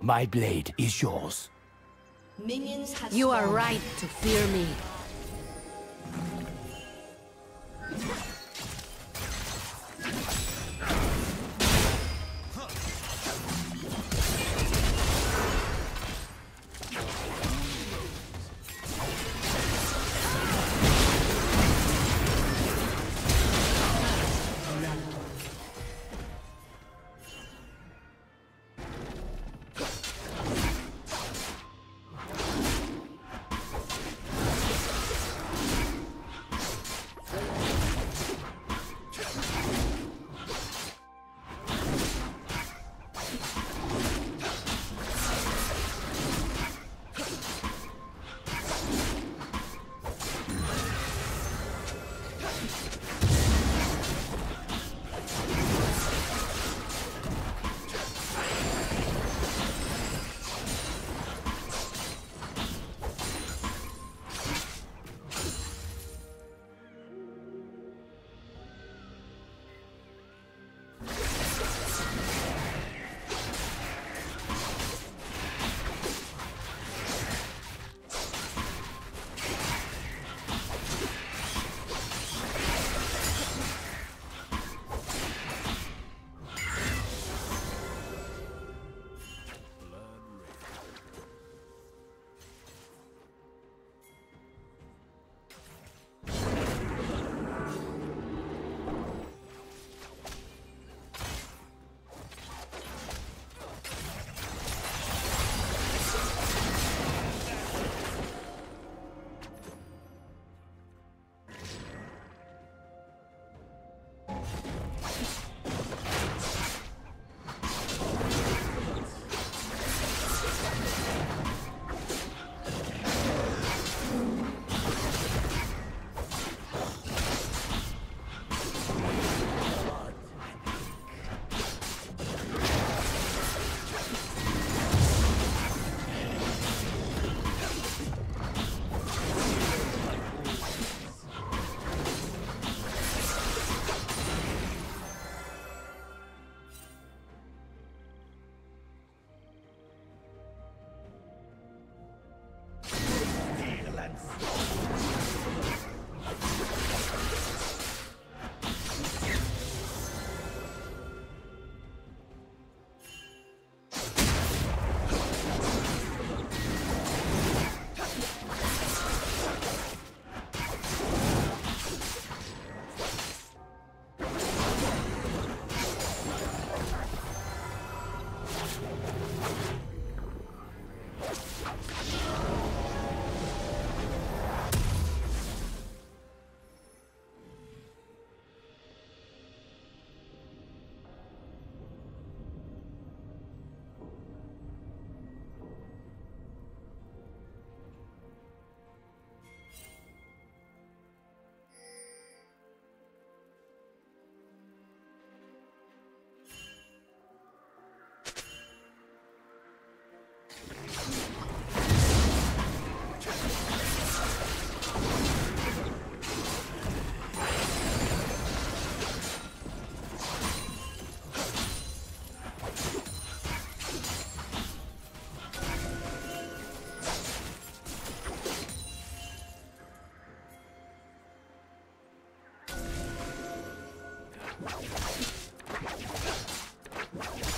My blade is yours. Minions have You are right to fear me. Let's go.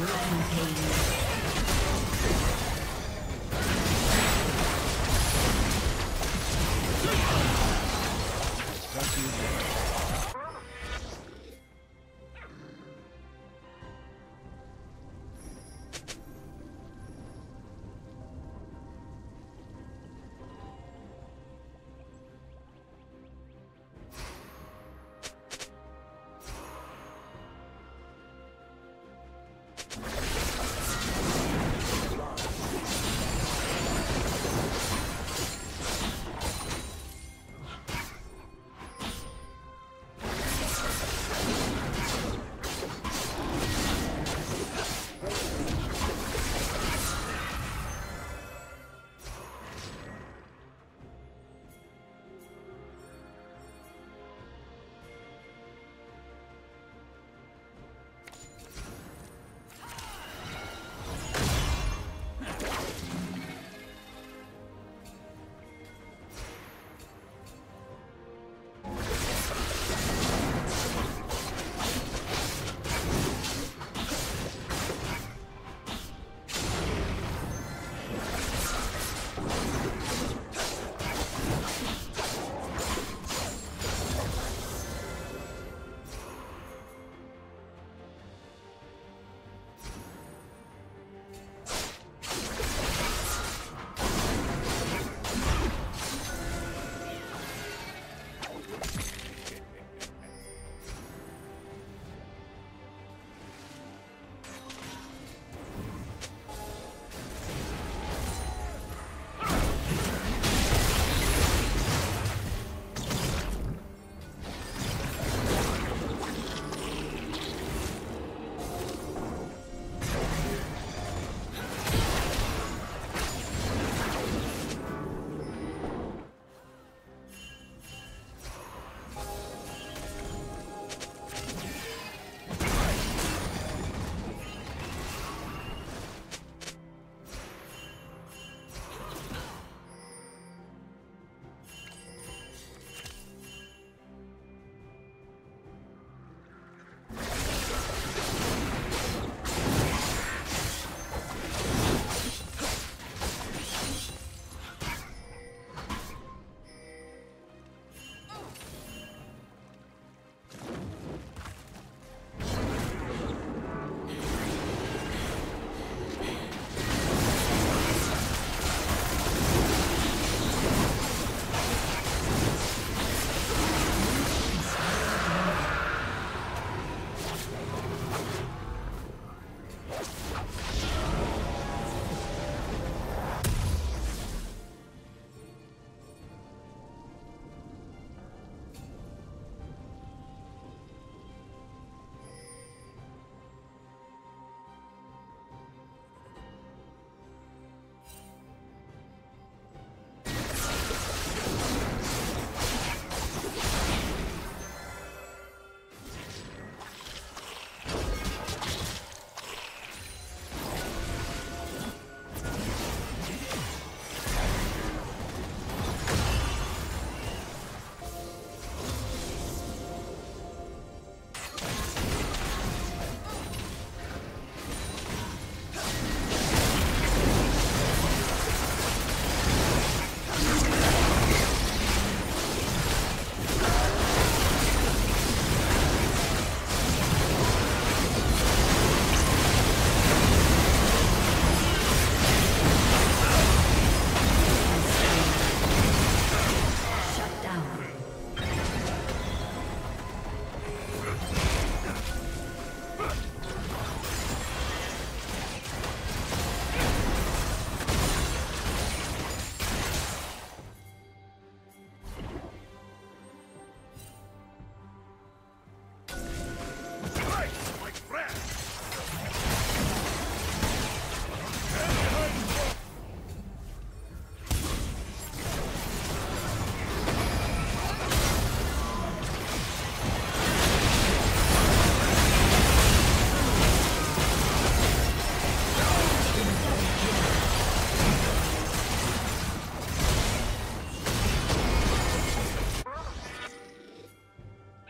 Rampage.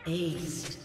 Aced.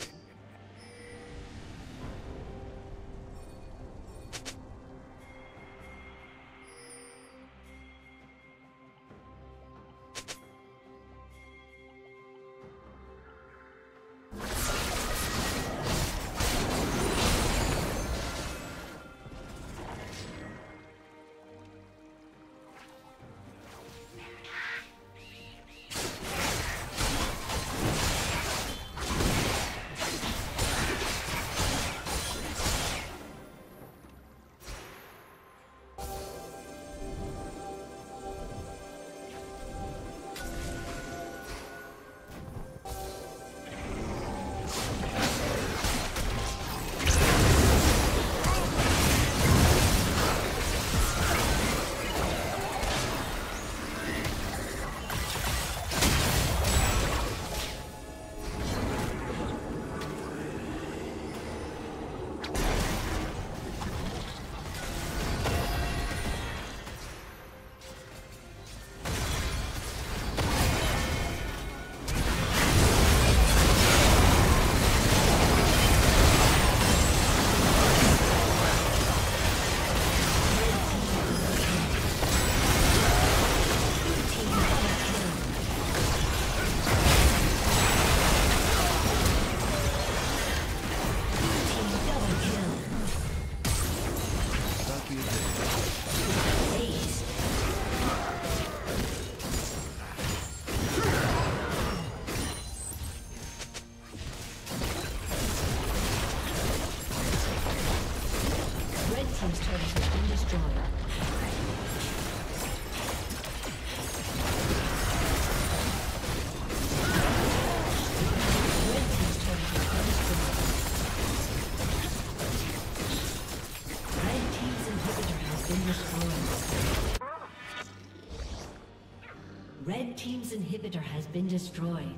Been destroyed.